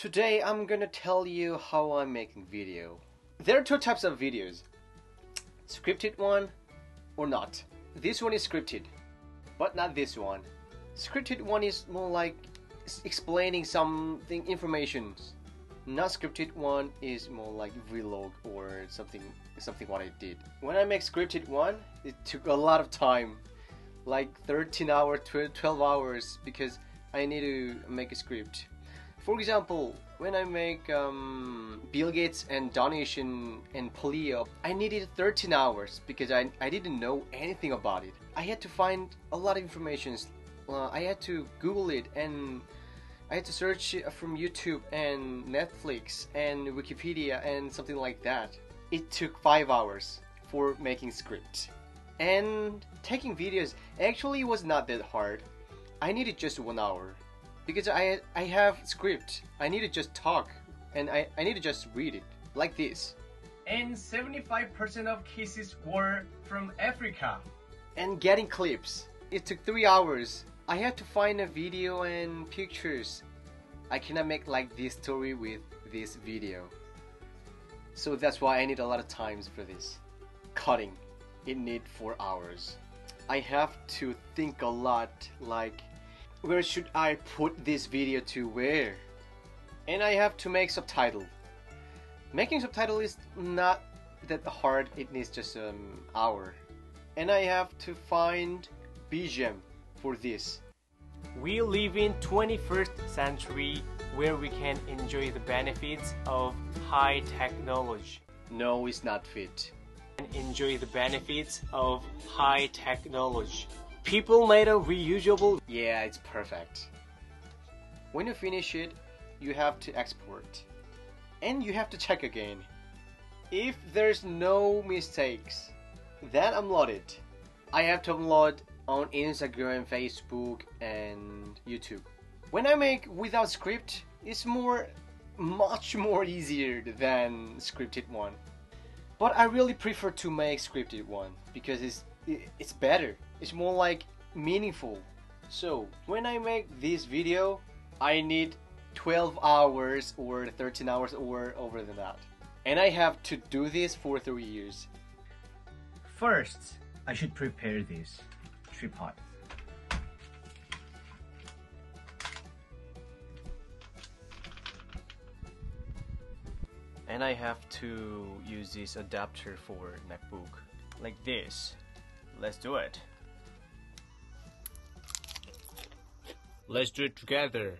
Today I'm gonna tell you how I'm making video. There are two types of videos. Scripted one or not. This one is scripted, but not this one. Scripted one is more like explaining something information. Not scripted one is more like vlog or something something what I did. When I make scripted one, it took a lot of time. Like 13 hours, 12 hours because I need to make a script for example, when I make um, Bill Gates and donation and Polio, I needed 13 hours because I, I didn't know anything about it. I had to find a lot of information. Uh, I had to Google it and I had to search from YouTube and Netflix and Wikipedia and something like that. It took five hours for making script. And taking videos actually was not that hard. I needed just one hour because I I have script. I need to just talk and I, I need to just read it like this. And 75% of cases were from Africa. And getting clips. It took three hours. I had to find a video and pictures. I cannot make like this story with this video. So that's why I need a lot of times for this. Cutting. It need four hours. I have to think a lot like where should I put this video to where? And I have to make subtitle. Making subtitle is not that hard, it needs just an um, hour. And I have to find BGM for this. We live in 21st century where we can enjoy the benefits of high technology. No, it's not fit. And enjoy the benefits of high technology. People made a reusable. Yeah, it's perfect. When you finish it, you have to export. And you have to check again. If there's no mistakes, then upload it. I have to upload on Instagram, Facebook, and YouTube. When I make without script, it's more, much more easier than scripted one. But I really prefer to make scripted one because it's it's better. It's more like meaningful. So when I make this video, I need 12 hours or 13 hours or over than that. And I have to do this for three years. First, I should prepare this tripod. And I have to use this adapter for MacBook like this. Let's do it. Let's do it together.